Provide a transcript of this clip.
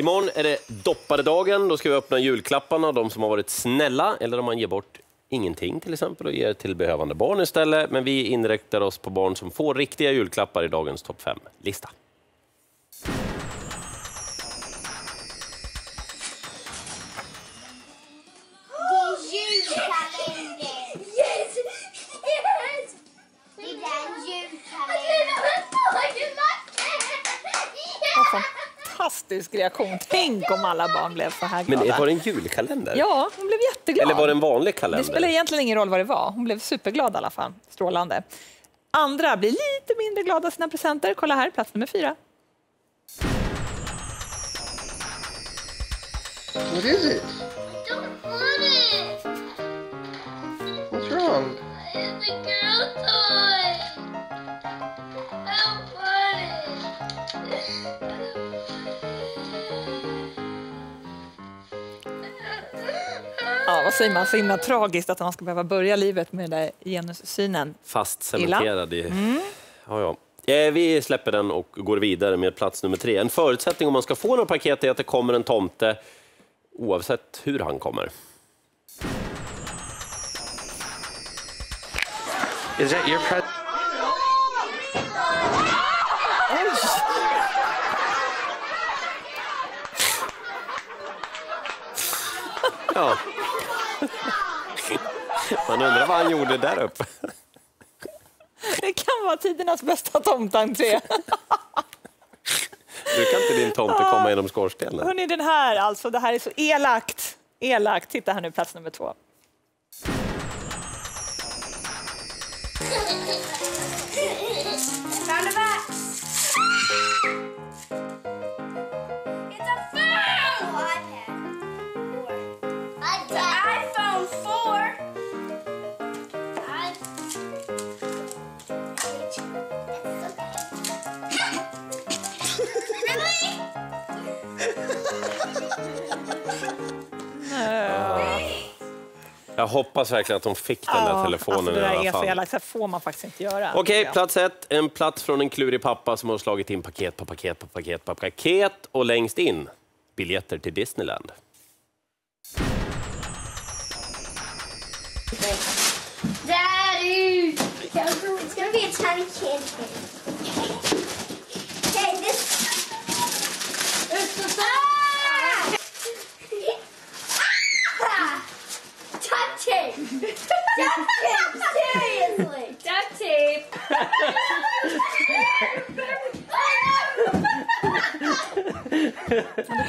Imorgon är det dopparedagen. Då ska vi öppna julklapparna, de som har varit snälla, eller om man ger bort ingenting till exempel och ger till behövande barn istället. Men vi inriktar oss på barn som får riktiga julklappar i dagens topp 5-lista. julkalender! Det fantastisk reaktion. Tänk om alla barn blev så här glada. Men var det en julkalender? Ja, hon blev jätteglad. Eller var det en vanlig Det kalender? spelar egentligen ingen roll vad det var. Hon blev superglad i alla fall. Strålande. Andra blir lite mindre glada i sina presenter. Kolla här, plats nummer fyra. What is it? Don't want it! What's wrong? It's a girl toy! Vad säger man? Så himla tragiskt att man ska behöva börja livet med den där genussynen. Fast cementerad i... Ja, ja. Eh, Vi släpper den och går vidare med plats nummer tre. En förutsättning om man ska få några paket är att det kommer en tomte oavsett hur han kommer. Is that your present? Ja. Man undrar vad han gjorde där uppe. Det kan vara tidernas bästa tomtentré. Brukar inte din tomte komma genom skorstenen? Hörrni, den här alltså, det här är så elakt. Elakt. Titta här nu, plats nummer två. Found a box. Jag hoppas verkligen att de fick den där telefonen alltså, det i där alla är så fall. elakt. Så får man faktiskt inte göra. Okej, jag. plats ett. En plats från en klurig pappa som har slagit in paket på paket på paket på paket och längst in biljetter till Disneyland. Daddy! It's gonna be a tiny kid. Tape! Duct tape! Seriously! Duct tape!